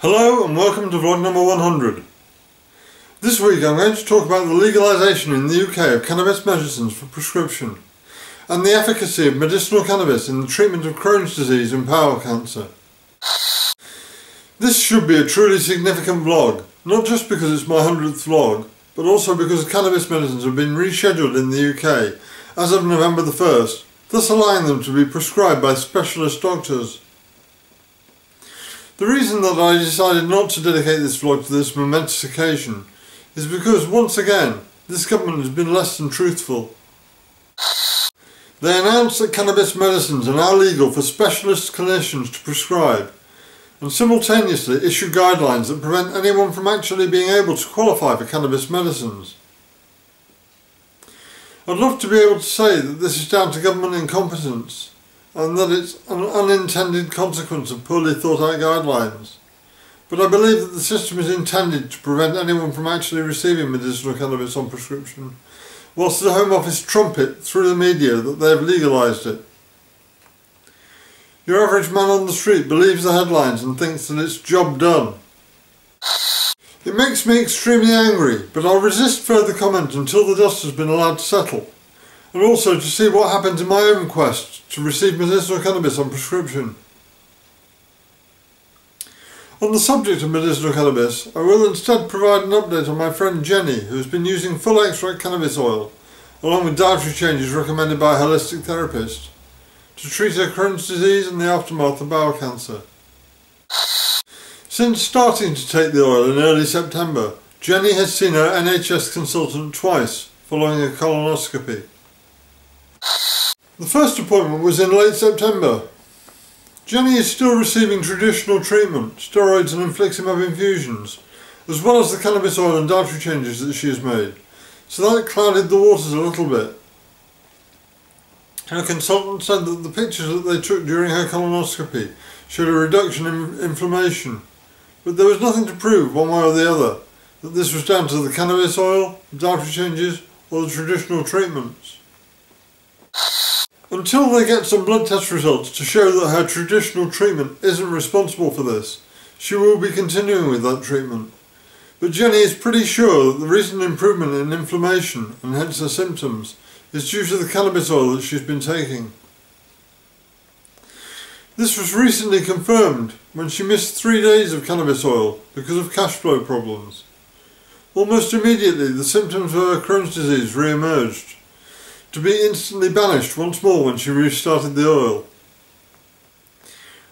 Hello and welcome to vlog number 100. This week I'm going to talk about the legalisation in the UK of cannabis medicines for prescription and the efficacy of medicinal cannabis in the treatment of Crohn's disease and bowel cancer. This should be a truly significant vlog, not just because it's my 100th vlog, but also because cannabis medicines have been rescheduled in the UK as of November the 1st, thus allowing them to be prescribed by specialist doctors. The reason that I decided not to dedicate this vlog to this momentous occasion is because, once again, this government has been less than truthful. They announced that cannabis medicines are now legal for specialist clinicians to prescribe and simultaneously issue guidelines that prevent anyone from actually being able to qualify for cannabis medicines. I'd love to be able to say that this is down to government incompetence and that it's an unintended consequence of poorly thought out guidelines. But I believe that the system is intended to prevent anyone from actually receiving medicinal cannabis on prescription, whilst the Home Office trumpet through the media that they have legalised it. Your average man on the street believes the headlines and thinks that it's job done. It makes me extremely angry, but I'll resist further comment until the dust has been allowed to settle and also to see what happens in my own quest to receive medicinal cannabis on prescription. On the subject of medicinal cannabis, I will instead provide an update on my friend Jenny, who has been using full extract cannabis oil, along with dietary changes recommended by a holistic therapist, to treat her Crohn's disease and the aftermath of bowel cancer. Since starting to take the oil in early September, Jenny has seen her NHS consultant twice, following a colonoscopy. The first appointment was in late September. Jenny is still receiving traditional treatment, steroids and infliximab infusions, as well as the cannabis oil and dietary changes that she has made, so that clouded the waters a little bit. Her consultant said that the pictures that they took during her colonoscopy showed a reduction in inflammation, but there was nothing to prove one way or the other that this was down to the cannabis oil, dietary changes, or the traditional treatments. Until they get some blood test results to show that her traditional treatment isn't responsible for this, she will be continuing with that treatment. But Jenny is pretty sure that the recent improvement in inflammation, and hence her symptoms, is due to the cannabis oil that she's been taking. This was recently confirmed when she missed three days of cannabis oil because of cash flow problems. Almost immediately the symptoms of her Crohn's disease re-emerged to be instantly banished once more when she restarted the oil.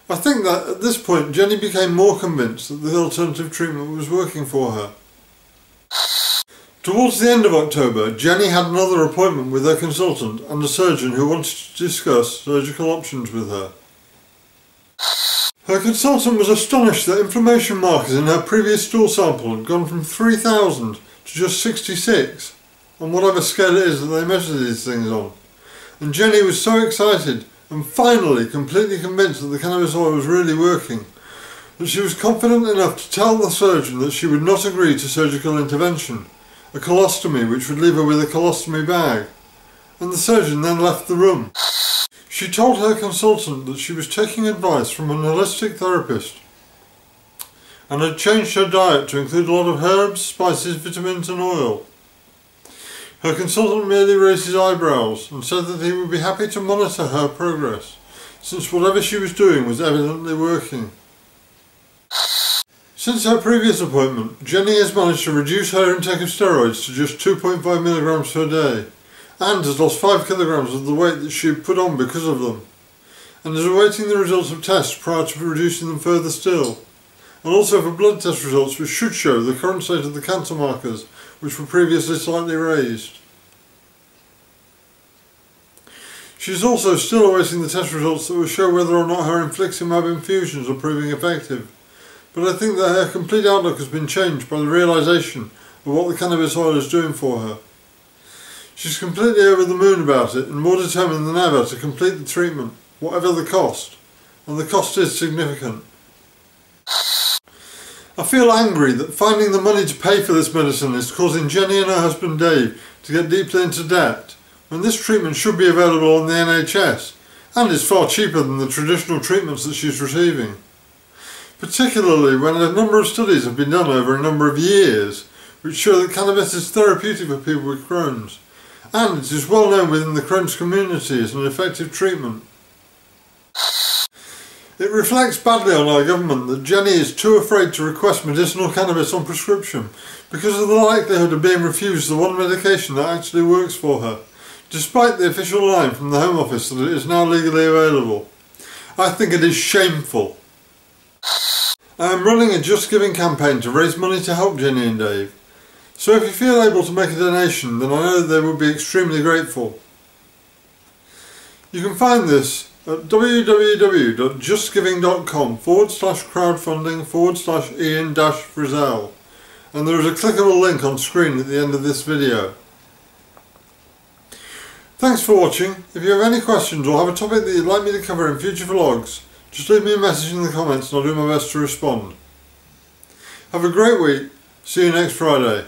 I think that at this point Jenny became more convinced that the alternative treatment was working for her. Towards the end of October, Jenny had another appointment with her consultant and a surgeon who wanted to discuss surgical options with her. Her consultant was astonished that inflammation markers in her previous stool sample had gone from 3,000 to just 66 on whatever scale it is that they measure these things on. And Jenny was so excited and finally completely convinced that the cannabis oil was really working that she was confident enough to tell the surgeon that she would not agree to surgical intervention, a colostomy which would leave her with a colostomy bag. And the surgeon then left the room. She told her consultant that she was taking advice from an holistic therapist and had changed her diet to include a lot of herbs, spices, vitamins and oil. Her consultant merely raised his eyebrows and said that he would be happy to monitor her progress, since whatever she was doing was evidently working. Since her previous appointment, Jenny has managed to reduce her intake of steroids to just 2.5 milligrams per day, and has lost 5 kilograms of the weight that she had put on because of them, and is awaiting the results of tests prior to reducing them further still, and also for blood test results which should show the current state of the cancer markers which were previously slightly raised. She is also still awaiting the test results that will show whether or not her infliximab infusions are proving effective, but I think that her complete outlook has been changed by the realisation of what the cannabis oil is doing for her. She's completely over the moon about it and more determined than ever to complete the treatment, whatever the cost, and the cost is significant. I feel angry that finding the money to pay for this medicine is causing Jenny and her husband Dave to get deeply into debt, when this treatment should be available on the NHS and is far cheaper than the traditional treatments that she's receiving. particularly when a number of studies have been done over a number of years which show that cannabis is therapeutic for people with Crohn's, and it is well known within the Crohn's community as an effective treatment. It reflects badly on our government that Jenny is too afraid to request medicinal cannabis on prescription because of the likelihood of being refused the one medication that actually works for her, despite the official line from the Home Office that it is now legally available. I think it is shameful. I am running a Just Giving campaign to raise money to help Jenny and Dave. So if you feel able to make a donation, then I know they will be extremely grateful. You can find this at www.justgiving.com forward slash crowdfunding forward slash Ian dash Frizell and there is a clickable link on screen at the end of this video. Thanks for watching. If you have any questions or have a topic that you'd like me to cover in future vlogs, just leave me a message in the comments and I'll do my best to respond. Have a great week. See you next Friday.